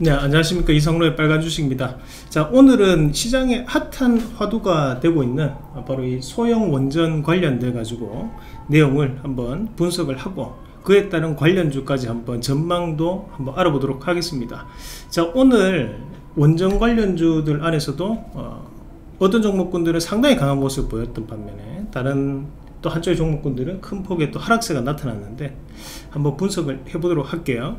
네 안녕하십니까. 이성로의 빨간 주식입니다. 자 오늘은 시장에 핫한 화두가 되고 있는 바로 이 소형 원전 관련돼 가지고 내용을 한번 분석을 하고 그에 따른 관련주까지 한번 전망도 한번 알아보도록 하겠습니다. 자 오늘 원전 관련주들 안에서도 어, 어떤 종목군들은 상당히 강한 모습을 보였던 반면에 다른 또 한쪽의 종목군들은 큰 폭의 또 하락세가 나타났는데 한번 분석을 해보도록 할게요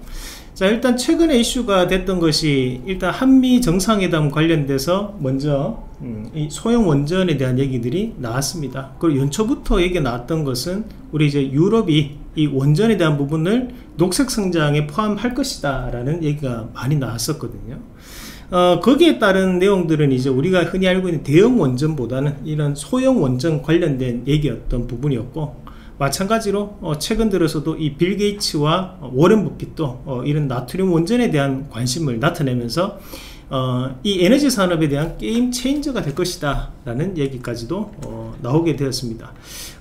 자 일단 최근에 이슈가 됐던 것이 일단 한미 정상회담 관련돼서 먼저 음, 이 소형 원전에 대한 얘기들이 나왔습니다. 그리고 연초부터 얘기 나왔던 것은 우리 이제 유럽이 이 원전에 대한 부분을 녹색 성장에 포함할 것이다 라는 얘기가 많이 나왔었거든요. 어, 거기에 따른 내용들은 이제 우리가 흔히 알고 있는 대형 원전보다는 이런 소형 원전 관련된 얘기였던 부분이었고 마찬가지로 어, 최근 들어서도 이 빌 게이츠와 워렌 버핏도 어, 이런 나트륨 원전에 대한 관심을 나타내면서 어, 이 에너지 산업에 대한 game changer가 될 것이다 라는 얘기까지도 어, 나오게 되었습니다.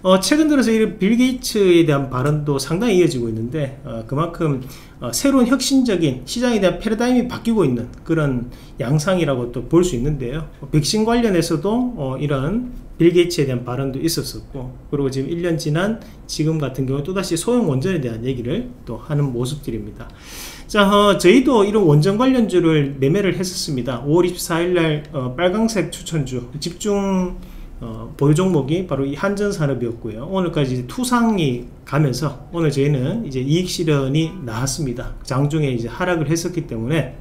어, 최근 들어서 이 빌 게이츠에 대한 발언도 상당히 이어지고 있는데 어, 그만큼 어, 새로운 혁신적인 시장에 대한 패러다임이 바뀌고 있는 그런 양상이라고 또 볼 수 있는데요 백신 관련해서도 어, 이런 빌 게이츠에 대한 발언도 있었었고 그리고 지금 1년 지난 지금 같은 경우 또다시 소형 원전에 대한 얘기를 또 하는 모습들입니다 자, 어, 저희도 이런 원전 관련주를 매매를 했었습니다. 5월 24일 날 어, 빨강색 추천주 집중 어, 보유 종목이 바로 이 한전산업이었고요. 오늘까지 투상이 가면서 오늘 저희는 이제 이익 실현이 나왔습니다. 장중에 이제 하락을 했었기 때문에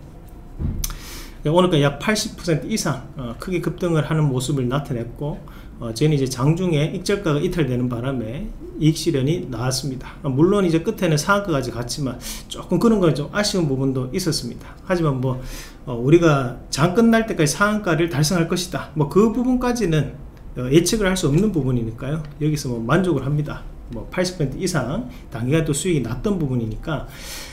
오늘까지 약 80% 이상 어, 크게 급등을 하는 모습을 나타냈고 어, 저희는 이제 장중에 익절가가 이탈되는 바람에 이익 실현이 나왔습니다. 어, 물론 이제 끝에는 상한가까지 갔지만 조금 그런 건 좀 아쉬운 부분도 있었습니다. 하지만 뭐 어, 우리가 장 끝날 때까지 상한가를 달성할 것이다. 뭐 그 부분까지는 어, 예측을 할 수 없는 부분이니까요. 여기서 뭐 만족을 합니다. 뭐 80% 이상 단기간 또 수익이 났던 부분이니까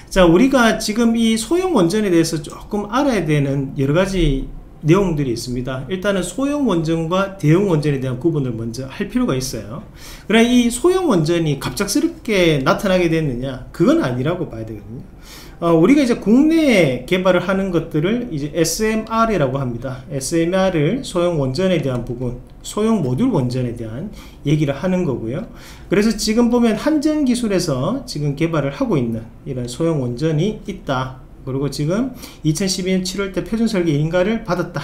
자 우리가 지금 이 소형 원전에 대해서 조금 알아야 되는 여러 가지 내용들이 있습니다. 일단은 소형 원전과 대형 원전에 대한 구분을 먼저 할 필요가 있어요. 그러나 이 소형 원전이 갑작스럽게 나타나게 됐느냐? 그건 아니라고 봐야 되거든요. 어, 우리가 이제 국내에 개발을 하는 것들을 이제 SMR이라고 합니다. SMR을 소형 원전에 대한 부분, 소형 모듈 원전에 대한 얘기를 하는 거고요. 그래서 지금 보면 한전 기술에서 지금 개발을 하고 있는 이런 소형 원전이 있다. 그리고 지금 2012년 7월 때 표준 설계 인가를 받았다.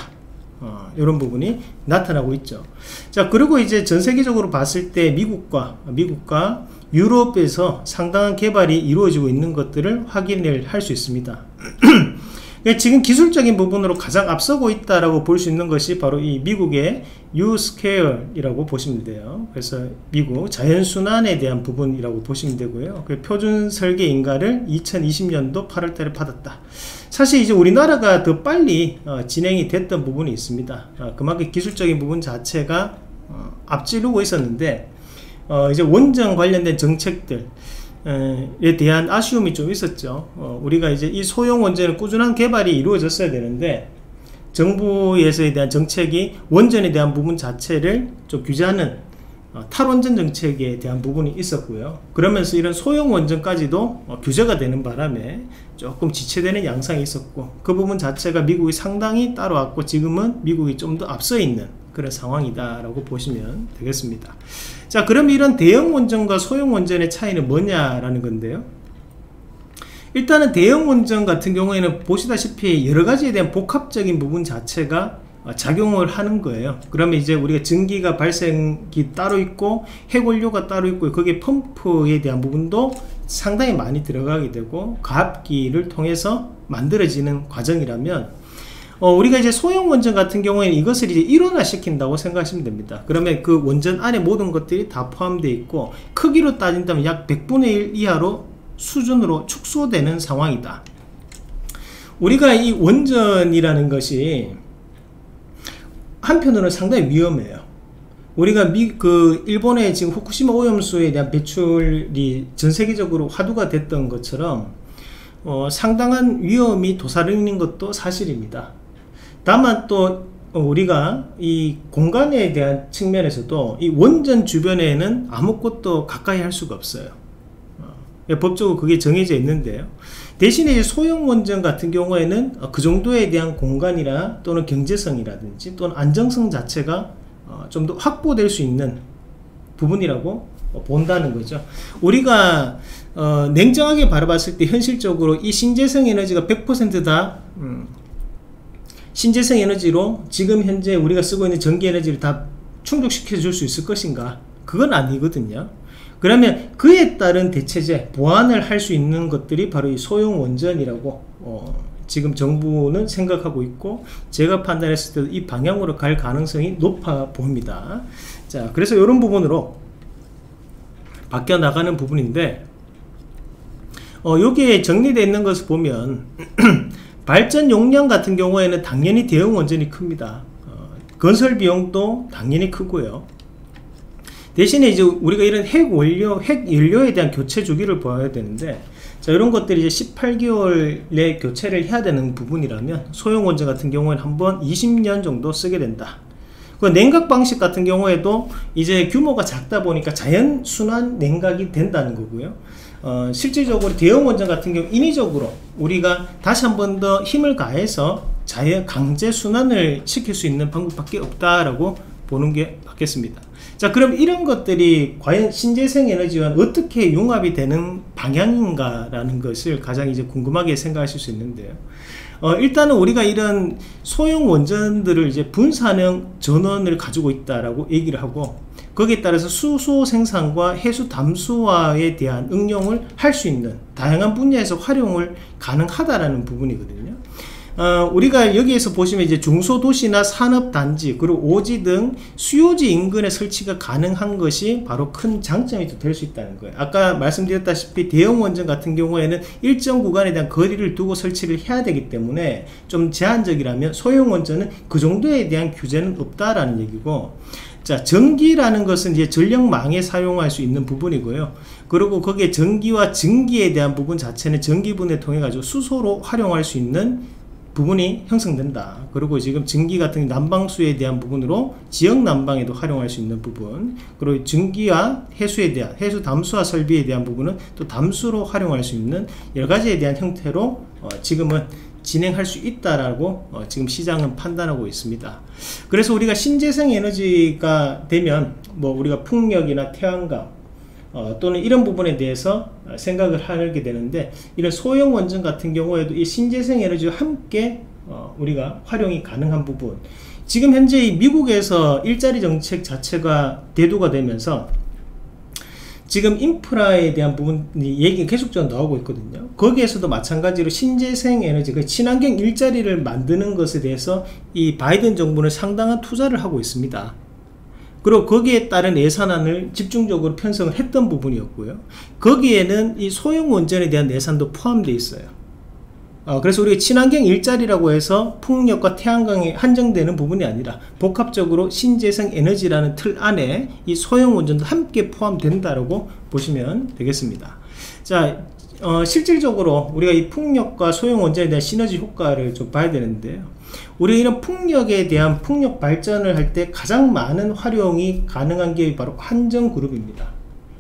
어, 이런 부분이 나타나고 있죠. 자, 그리고 이제 전 세계적으로 봤을 때 미국과 미국과 유럽에서 상당한 개발이 이루어지고 있는 것들을 확인을 할 수 있습니다. 그러니까 지금 기술적인 부분으로 가장 앞서고 있다라고 볼 수 있는 것이 바로 이 미국의 U-Scare이라고 보시면 돼요. 그래서 미국 자연순환에 대한 부분이라고 보시면 되고요. 그 표준 설계 인가를 2020년도 8월 달에 받았다. 사실 이제 우리나라가 더 빨리 어, 진행이 됐던 부분이 있습니다. 어, 그만큼 기술적인 부분 자체가 어, 앞지르고 있었는데 어, 이제 원전 관련된 정책들 에 대한 아쉬움이 좀 있었죠. 어, 우리가 이제 이 소형 원전의 꾸준한 개발이 이루어졌어야 되는데 정부에서에 대한 정책이 원전에 대한 부분 자체를 좀 규제하는 어, 탈원전 정책에 대한 부분이 있었고요. 그러면서 이런 소형 원전까지도 어, 규제가 되는 바람에 조금 지체되는 양상이 있었고 그 부분 자체가 미국이 상당히 따라왔고 지금은 미국이 좀 더 앞서 있는 그런 상황이다라고 보시면 되겠습니다. 자, 그럼 이런 대형 원전과 소형 원전의 차이는 뭐냐라는 건데요. 일단은 대형 원전 같은 경우에는 보시다시피 여러 가지에 대한 복합적인 부분 자체가 작용을 하는 거예요. 그러면 이제 우리가 증기가 발생기 따로 있고 핵원료가 따로 있고 거기에 펌프에 대한 부분도 상당히 많이 들어가게 되고 가압기를 통해서 만들어지는 과정이라면 어, 우리가 이제 소형 원전 같은 경우에는 이것을 이제 일원화 시킨다고 생각하시면 됩니다. 그러면 그 원전 안에 모든 것들이 다 포함되어 있고 크기로 따진다면 약 100분의 1 이하로 수준으로 축소되는 상황이다. 우리가 이 원전이라는 것이 한편으로는 상당히 위험해요. 우리가 미, 그, 일본의 지금 후쿠시마 오염수에 대한 배출이 전 세계적으로 화두가 됐던 것처럼, 어, 상당한 위험이 도사리는 것도 사실입니다. 다만 또 우리가 이 공간에 대한 측면에서도 이 원전 주변에는 아무것도 가까이 할 수가 없어요. 어, 법적으로 그게 정해져 있는데요. 대신에 소형 원전 같은 경우에는 어, 그 정도에 대한 공간이나 또는 경제성이라든지 또는 안정성 자체가 어, 좀더 확보될 수 있는 부분이라고 어, 본다는 거죠. 우리가 어, 냉정하게 바라봤을 때 현실적으로 이 신재생 에너지가 100%다. 음, 신재생 에너지로 지금 현재 우리가 쓰고 있는 전기 에너지를 다 충족시켜 줄 수 있을 것인가? 그건 아니거든요. 그러면 그에 따른 대체제 보완을 할 수 있는 것들이 바로 이 소형 원전이라고 어, 지금 정부는 생각하고 있고 제가 판단했을 때도 이 방향으로 갈 가능성이 높아 보입니다. 자 그래서 이런 부분으로 바뀌어 나가는 부분인데 어, 여기에 정리되어 있는 것을 보면 발전 용량 같은 경우에는 당연히 대형 원전이 큽니다. 어, 건설 비용도 당연히 크고요. 대신에 이제 우리가 이런 핵 원료, 핵 연료에 대한 교체 주기를 보아야 되는데 자 이런 것들이 이제 18개월 내 교체를 해야 되는 부분이라면 소형 원전 같은 경우에는 한 번 20년 정도 쓰게 된다. 그 냉각 방식 같은 경우에도 이제 규모가 작다 보니까 자연 순환 냉각이 된다는 거고요. 어, 실질적으로 대형 원전 같은 경우 인위적으로 우리가 다시 한 번 더 힘을 가해서 자연 강제 순환을 시킬 수 있는 방법밖에 없다라고 보는 게 맞겠습니다. 자 그럼 이런 것들이 과연 신재생 에너지와 어떻게 융합이 되는 방향인가라는 것을 가장 이제 궁금하게 생각하실 수 있는데요. 어, 일단은 우리가 이런 소형 원전들을 이제 분산형 전원을 가지고 있다라고 얘기를 하고 거기에 따라서 수소 생산과 해수 담수화에 대한 응용을 할 수 있는 다양한 분야에서 활용을 가능하다라는 부분이거든요. 어, 우리가 여기에서 보시면 이제 중소도시나 산업단지 그리고 오지 등 수요지 인근에 설치가 가능한 것이 바로 큰 장점이 될 수 있다는 거예요. 아까 말씀드렸다시피 대형 원전 같은 경우에는 일정 구간에 대한 거리를 두고 설치를 해야 되기 때문에 좀 제한적이라면 소형 원전은 그 정도에 대한 규제는 없다라는 얘기고 자 전기라는 것은 이제 전력망에 사용할 수 있는 부분이고요. 그리고 거기에 전기와 증기에 대한 부분 자체는 전기분해 통해 가지고 수소로 활용할 수 있는 부분이 형성된다. 그리고 지금 증기 같은 난방수에 대한 부분으로 지역 난방에도 활용할 수 있는 부분, 그리고 증기와 해수에 대한 해수 담수화 설비에 대한 부분은 또 담수로 활용할 수 있는 여러 가지에 대한 형태로 어, 지금은 진행할 수 있다라고 어, 지금 시장은 판단하고 있습니다. 그래서 우리가 신재생 에너지가 되면 뭐 우리가 풍력이나 태양광 어, 또는 이런 부분에 대해서 생각을 하게 되는데 이런 소형 원전 같은 경우에도 이 신재생 에너지와 함께 어, 우리가 활용이 가능한 부분. 지금 현재 미국에서 일자리 정책 자체가 대두가 되면서 지금 인프라에 대한 부분이 얘기가 계속적으로 나오고 있거든요. 거기에서도 마찬가지로 신재생 에너지 그 친환경 일자리를 만드는 것에 대해서 이 바이든 정부는 상당한 투자를 하고 있습니다 그리고 거기에 따른 예산안을 집중적으로 편성을 했던 부분이었고요. 거기에는 이 소형 원전에 대한 예산도 포함되어 있어요. 어, 그래서 우리가 친환경 일자리라고 해서 풍력과 태양광에 한정되는 부분이 아니라 복합적으로 신재생 에너지라는 틀 안에 이 소형 원전도 함께 포함된다라고 보시면 되겠습니다. 자, 어, 실질적으로 우리가 이 풍력과 소형 원전에 대한 시너지 효과를 좀 봐야 되는데요. 우리 이런 풍력에 대한 풍력 발전을 할 때 가장 많은 활용이 가능한 게 바로 한전그룹입니다.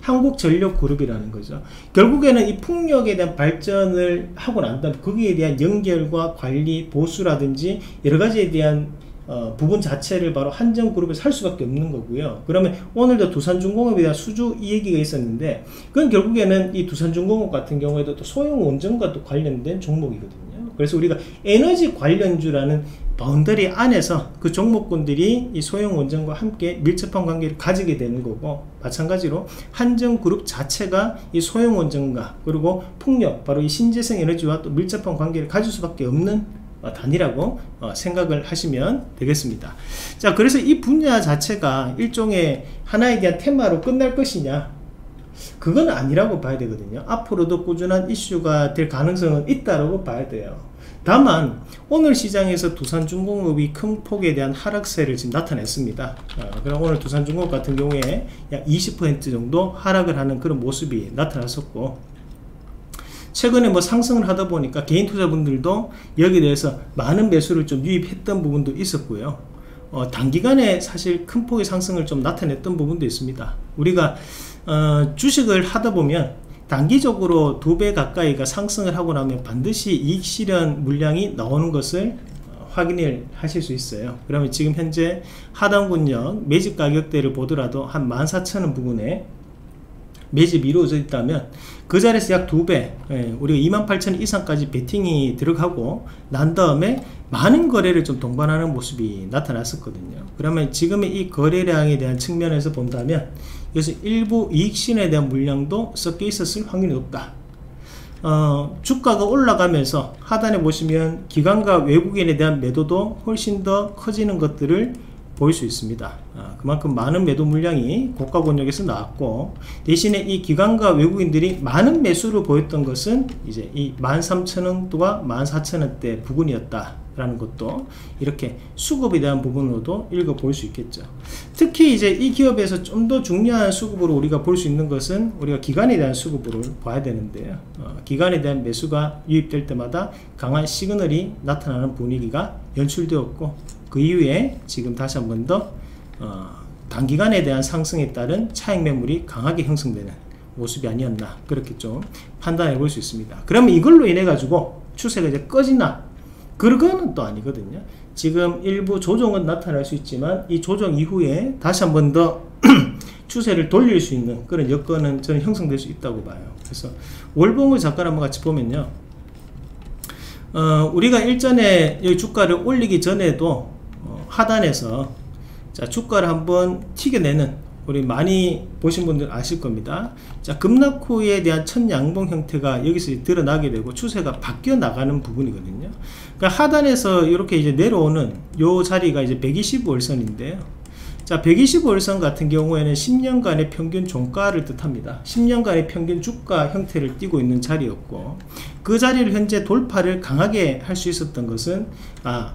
한국전력그룹이라는 거죠. 결국에는 이 풍력에 대한 발전을 하고 난 다음 거기에 대한 연결과 관리, 보수라든지 여러 가지에 대한 어, 부분 자체를 바로 한전그룹에 살 수밖에 없는 거고요. 그러면 오늘도 두산중공업에 대한 수주 이 얘기가 있었는데 그건 결국에는 이 두산중공업 같은 경우에도 또 소형 원전과 또 관련된 종목이거든요. 그래서 우리가 에너지 관련주라는 boundary 안에서 그 종목군들이 이 소형 원전과 함께 밀접한 관계를 가지게 되는 거고 마찬가지로 한전그룹 자체가 이 소형 원전과 그리고 풍력 바로 이 신재생 에너지와 또 밀접한 관계를 가질 수밖에 없는 어, 단위라고 어, 생각을 하시면 되겠습니다. 자, 그래서 이 분야 자체가 일종의 하나에 대한 테마로 끝날 것이냐? 그건 아니라고 봐야 되거든요. 앞으로도 꾸준한 이슈가 될 가능성은 있다고 봐야 돼요. 다만 오늘 시장에서 두산중공업이 큰 폭에 대한 하락세를 지금 나타냈습니다. 어, 그럼 오늘 두산중공업 같은 경우에 약 20% 정도 하락을 하는 그런 모습이 나타났었고 최근에 뭐 상승을 하다 보니까 개인 투자분들도 여기에 대해서 많은 매수를 좀 유입했던 부분도 있었고요. 어, 단기간에 사실 큰 폭의 상승을 좀 나타냈던 부분도 있습니다. 우리가 어, 주식을 하다 보면 단기적으로 두 배 가까이가 상승을 하고 나면 반드시 이익 실현 물량이 나오는 것을 어, 확인을 하실 수 있어요. 그러면 지금 현재 하단군역 매집 가격대를 보더라도 한 14,000원 부근에 매집이 이루어져 있다면 그 자리에서 약 두배 예, 우리가 28,000원 이상까지 베팅이 들어가고 난 다음에 많은 거래를 좀 동반하는 모습이 나타났었거든요. 그러면 지금의 이 거래량에 대한 측면에서 본다면 그래서 일부 이익신에 대한 물량도 섞여 있었을 확률이 높다 어, 주가가 올라가면서 하단에 보시면 기관과 외국인에 대한 매도도 훨씬 더 커지는 것들을 보일 수 있습니다. 아, 그만큼 많은 매도 물량이 고가 권역에서 나왔고 대신에 이 기관과 외국인들이 많은 매수를 보였던 것은 이제 이 13,000원대와 14,000원대 부근이었다 라는 것도 이렇게 수급에 대한 부분으로도 읽어 볼 수 있겠죠. 특히 이제 이 기업에서 좀 더 중요한 수급으로 우리가 볼 수 있는 것은 우리가 기관에 대한 수급으로 봐야 되는데요. 어, 기관에 대한 매수가 유입될 때마다 강한 시그널이 나타나는 분위기가 연출되었고 그 이후에 지금 다시 한 번더 어, 단기간에 대한 상승에 따른 차익 매물이 강하게 형성되는 모습이 아니었나 그렇게 좀 판단해 볼 수 있습니다 그러면 이걸로 인해 가지고 추세가 이제 꺼지나 그거는 또 아니거든요. 지금 일부 조정은 나타날 수 있지만 이 조정 이후에 다시 한 번 더 추세를 돌릴 수 있는 그런 여건은 저는 형성될 수 있다고 봐요. 그래서 월봉을 잠깐 한번 같이 보면요. 어, 우리가 일전에 여기 주가를 올리기 전에도 하단에서 자 주가를 한번 튀겨내는 우리 많이 보신 분들 아실 겁니다. 자 급락 후에 대한 첫 양봉 형태가 여기서 드러나게 되고 추세가 바뀌어 나가는 부분이거든요. 그러니까 하단에서 이렇게 이제 내려오는 요 자리가 이제 125월선인데요. 자 125월선 같은 경우에는 10년간의 평균 종가를 뜻합니다. 10년간의 평균 주가 형태를 띠고 있는 자리였고 그 자리를 현재 돌파를 강하게 할 수 있었던 것은 아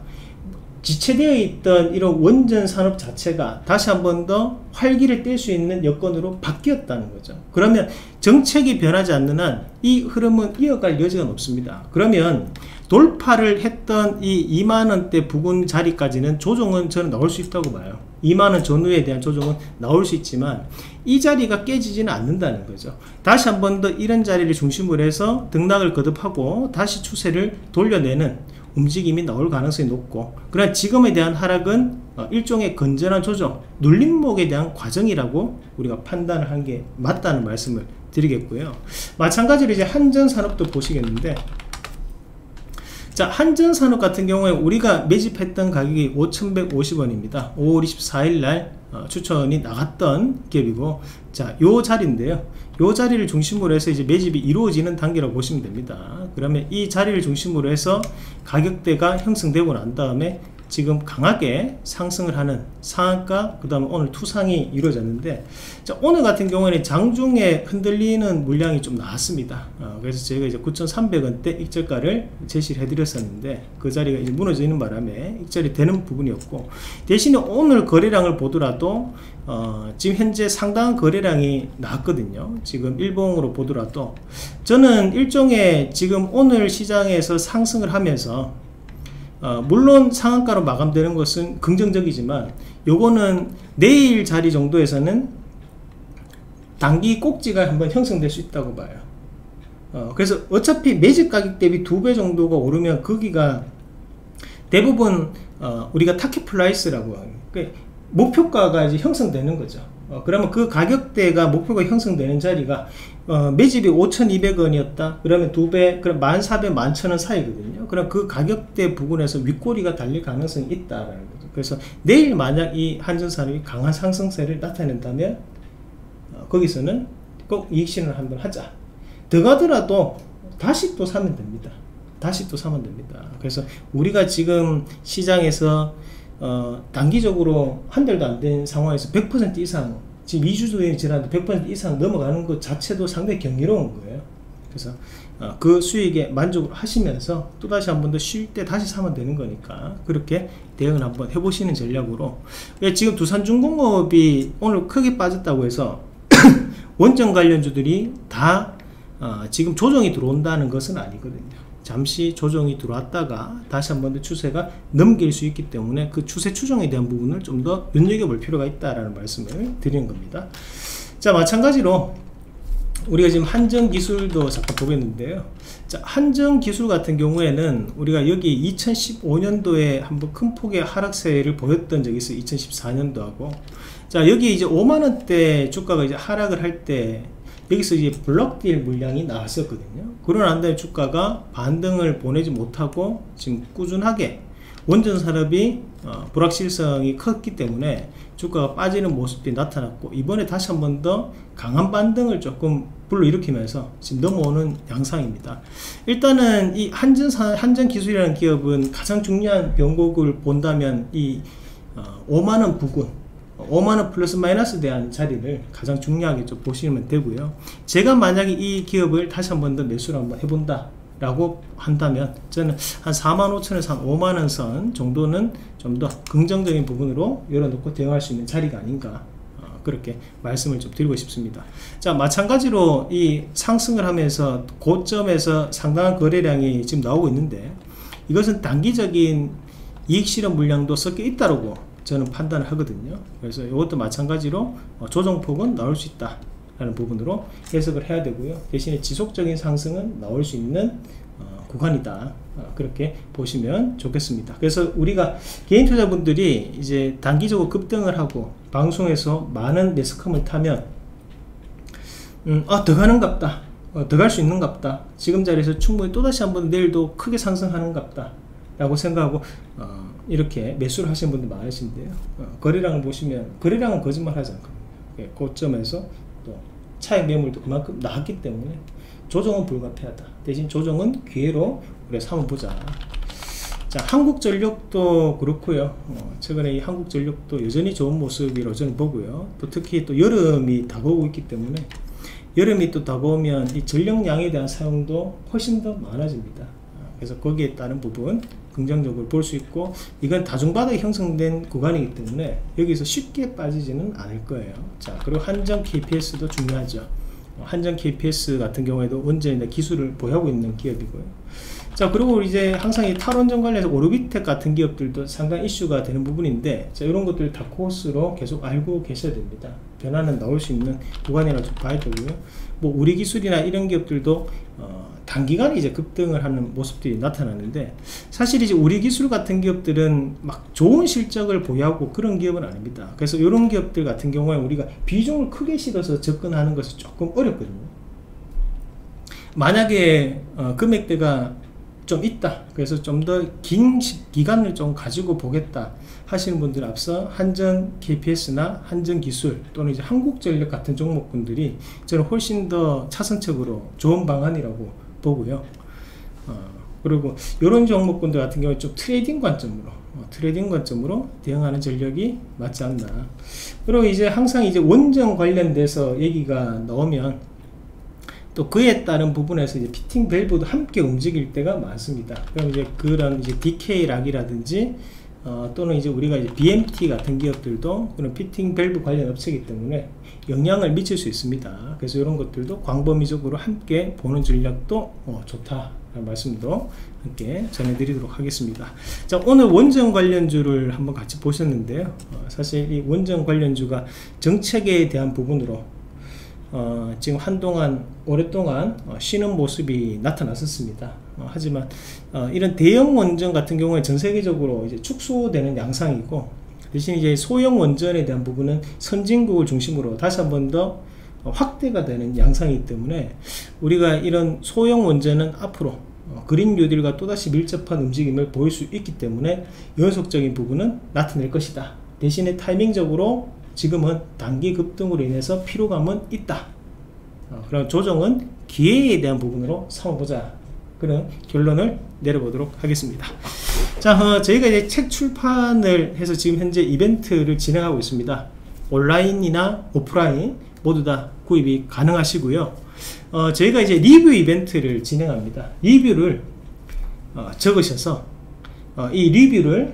지체되어 있던 이런 원전 산업 자체가 다시 한 번 더 활기를 띨 수 있는 여건으로 바뀌었다는 거죠. 그러면 정책이 변하지 않는 한 이 흐름은 이어갈 여지가 없습니다. 그러면 돌파를 했던 이 2만원대 부근 자리까지는 조정은 저는 나올 수 있다고 봐요. 2만원 전후에 대한 조정은 나올 수 있지만 이 자리가 깨지지는 않는다는 거죠. 다시 한 번 더 이런 자리를 중심으로 해서 등락을 거듭하고 다시 추세를 돌려내는 움직임이 나올 가능성이 높고 그러나 지금에 대한 하락은 어, 일종의 건전한 조정 눌림목에 대한 과정이라고 우리가 판단을 한 게 맞다는 말씀을 드리겠고요. 마찬가지로 이제 한전산업도 보시겠는데 자 한전산업 같은 경우에 우리가 매집했던 가격이 5150원입니다. 5월 24일 날 어, 추천이 나갔던 기업이고 자요 자리인데요 요 자리를 중심으로 해서 이제 매집이 이루어지는 단계라고 보시면 됩니다. 그러면 이 자리를 중심으로 해서 가격대가 형성되고 난 다음에 지금 강하게 상승을 하는 상한가 그 다음에 오늘 투상이 이루어졌는데 자, 오늘 같은 경우에는 장중에 흔들리는 물량이 좀 나왔습니다. 어, 그래서 제가 이제 9,300원대 익절가를 제시를 해드렸었는데 그 자리가 이제 무너지는 바람에 익절이 되는 부분이었고 대신에 오늘 거래량을 보더라도 어, 지금 현재 상당한 거래량이 나왔거든요. 지금 일봉으로 보더라도. 저는 일종의 지금 오늘 시장에서 상승을 하면서 어, 물론 상한가로 마감되는 것은 긍정적이지만 요거는 내일 자리 정도에서는 단기 꼭지가 한번 형성될 수 있다고 봐요. 어, 그래서 어차피 매집 가격 대비 두 배 정도가 오르면 거기가 대부분 어, 우리가 target price라고 하는 그 목표가가 이제 형성되는 거죠. 어, 그러면 그 가격대가 목표가 형성되는 자리가 어, 매집이 5,200원이었다. 그러면 두 배 그럼 1,400, 11,000원 사이거든요. 그럼 그 가격대 부분에서 윗꼬리가 달릴 가능성이 있다라는 거죠. 그래서 내일 만약 이 한전산업이 강한 상승세를 나타낸다면 어, 거기서는 꼭 이익실현을 한번 하자. 더 가더라도 다시 또 사면 됩니다. 다시 또 사면 됩니다. 그래서 우리가 지금 시장에서 어, 단기적으로 한 달도 안 된 상황에서 100% 이상 지금 2주 전에 지났는데 100% 이상 넘어가는 것 자체도 상당히 경이로운 거예요. 그래서 어, 그 수익에 만족을 하시면서 또다시 한 번 더 쉴 때 다시 사면 되는 거니까 그렇게 대응을 한번 해보시는 전략으로 지금 두산중공업이 오늘 크게 빠졌다고 해서 원전 관련주들이 다 어, 지금 조정이 들어온다는 것은 아니거든요. 잠시 조정이 들어왔다가 다시 한 번 더 추세가 넘길 수 있기 때문에 그 추세 추정에 대한 부분을 좀 더 눈여겨볼 필요가 있다라는 말씀을 드리는 겁니다. 자 마찬가지로 우리가 지금 한정 기술도 잠깐 보겠는데요. 자, 한정 기술 같은 경우에는 우리가 여기 2015년도에 한번 큰 폭의 하락세를 보였던 적이 있어요. 2014년도하고. 자, 여기 이제 5만원대 주가가 이제 하락을 할 때 여기서 이제 블록딜 물량이 나왔었거든요. 난 다음에 주가가 반등을 보내지 못하고 지금 꾸준하게 원전 산업이 어, 불확실성이 컸기 때문에 주가가 빠지는 모습이 나타났고 이번에 다시 한 번 더 강한 반등을 조금 불러일으키면서 지금 넘어오는 양상입니다. 일단은 이 한전산 한전 기술이라는 기업은 가장 중요한 변곡을 본다면 이 어, 5만원 부근 5만원 플러스 마이너스 대한 자리를 가장 중요하게 좀 보시면 되고요. 제가 만약에 이 기업을 다시 한 번 더 매수를 한번 해본다 라고 한다면 저는 한 4만 5천에서 한 5만원 선 정도는 좀 더 긍정적인 부분으로 열어놓고 대응할 수 있는 자리가 아닌가 어, 그렇게 말씀을 좀 드리고 싶습니다. 자 마찬가지로 이 상승을 하면서 고점에서 상당한 거래량이 지금 나오고 있는데 이것은 단기적인 이익 실현 물량도 섞여 있다고 저는 판단을 하거든요. 그래서 이것도 마찬가지로 어, 조정폭은 나올 수 있다 라는 부분으로 해석을 해야 되고요. 대신에 지속적인 상승은 나올 수 있는 어, 구간이다. 어, 그렇게 보시면 좋겠습니다. 그래서 우리가 개인 투자분들이 이제 단기적으로 급등을 하고 방송에서 많은 매스컴을 타면 음, 아, 더 가는갑다. 어, 더 갈 수 있는갑다. 지금 자리에서 충분히 또다시 한번 내일도 크게 상승하는갑다. 라고 생각하고 어, 이렇게 매수를 하시는 분들 많으신데요. 어, 거래량을 보시면 거래량은 거짓말 하지 않거든요. 예, 고점에서 또 차익 매물도 그만큼 나왔기 때문에 조정은 불가피하다. 대신 조정은 기회로 우리가 삼아 보자. 자 한국전력도 그렇고요. 어, 최근에 이 한국전력도 여전히 좋은 모습이라고 저는 보고요. 또 특히 또 여름이 다가오고 있기 때문에 여름이 또 다가오면 이 전력량에 대한 사용도 훨씬 더 많아집니다. 어, 그래서 거기에 따른 부분 긍정적으로 볼 수 있고 이건 다중바닥이 형성된 구간이기 때문에 여기서 쉽게 빠지지는 않을 거예요. 자 그리고 한정 KPS도 중요하죠. 한정 KPS 같은 경우에도 원전의 기술을 보유하고 있는 기업이고요. 자 그리고 이제 항상 이 탈원전 관련해서 오르비텍 같은 기업들도 상당히 이슈가 되는 부분인데 자 이런 것들 다 코스로 계속 알고 계셔야 됩니다. 변화는 나올 수 있는 구간이라고 봐야 되고요. 뭐 우리 기술이나 이런 기업들도 어, 단기간에 이제 급등을 하는 모습들이 나타나는데 사실 이제 우리 기술 같은 기업들은 막 좋은 실적을 보유하고 그런 기업은 아닙니다. 그래서 이런 기업들 같은 경우에 우리가 비중을 크게 실어서 접근하는 것은 조금 어렵거든요. 만약에 어, 금액대가 좀 있다. 그래서 좀 더 긴 기간을 좀 가지고 보겠다 하시는 분들 앞서 한전 KPS나 한전 기술 또는 이제 한국전력 같은 종목군들이 저는 훨씬 더 차선책으로 좋은 방안이라고 보고요. 어, 그리고 이런 종목군들 같은 경우에 좀 trading 관점으로 어, trading 관점으로 대응하는 전략이 맞지 않나. 그리고 이제 항상 이제 원전 관련돼서 얘기가 나오면 또 그에 따른 부분에서 이제 피팅 밸브도 함께 움직일 때가 많습니다. 그럼 이제 그런 이제 DK 락이라든지 어, 또는 이제 우리가 이제 BMT 같은 기업들도 그런 피팅 밸브 관련 업체이기 때문에 영향을 미칠 수 있습니다. 그래서 이런 것들도 광범위적으로 함께 보는 전략도 어, 좋다. 말씀도 함께 전해드리도록 하겠습니다. 자 오늘 원전 관련주를 한번 같이 보셨는데요. 어, 사실 이 원전 관련주가 정책에 대한 부분으로 어, 지금 한동안 오랫동안 어, 쉬는 모습이 나타났었습니다. 어, 하지만 어, 이런 대형 원전 같은 경우에 전 세계적으로 이제 축소되는 양상이고 대신 이제 소형 원전에 대한 부분은 선진국을 중심으로 다시 한 번 더 확대가 되는 양상이기 때문에 우리가 이런 소형 원전은 앞으로 어, 그린 뉴딜과 또다시 밀접한 움직임을 보일 수 있기 때문에 연속적인 부분은 나타낼 것이다. 대신에 타이밍적으로 지금은 단기 급등으로 인해서 피로감은 있다. 어, 그럼 조정은 기회에 대한 부분으로 삼아보자. 그런 결론을 내려보도록 하겠습니다. 자, 어, 저희가 이제 책 출판을 해서 지금 현재 이벤트를 진행하고 있습니다. 온라인이나 오프라인 모두 다 구입이 가능하시고요. 어, 저희가 이제 리뷰 이벤트를 진행합니다. 리뷰를 어, 적으셔서 어, 이 리뷰를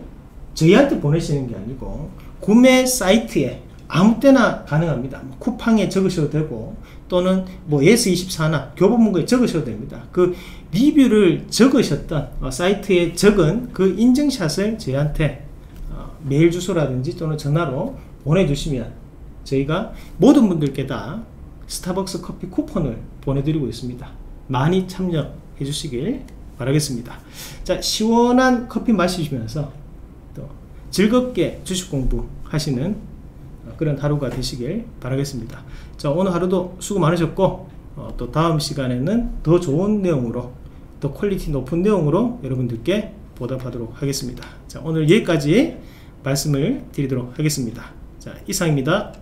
저희한테 보내시는 게 아니고 구매 사이트에 아무 때나 가능합니다. 뭐 쿠팡에 적으셔도 되고 또는 뭐 S24나 교보문고에 적으셔도 됩니다. 그 리뷰를 적으셨던 어, 사이트에 적은 그 인증샷을 저희한테 어, 메일 주소라든지 또는 전화로 보내주시면 저희가 모든 분들께 다 스타벅스 커피 쿠폰을 보내드리고 있습니다. 많이 참여해 주시길 바라겠습니다. 자, 시원한 커피 마시면서 또 즐겁게 주식 공부 하시는 그런 하루가 되시길 바라겠습니다. 자, 오늘 하루도 수고 많으셨고, 어, 또 다음 시간에는 더 좋은 내용으로, 더 퀄리티 높은 내용으로 여러분들께 보답하도록 하겠습니다. 자, 오늘 여기까지 말씀을 드리도록 하겠습니다. 자, 이상입니다.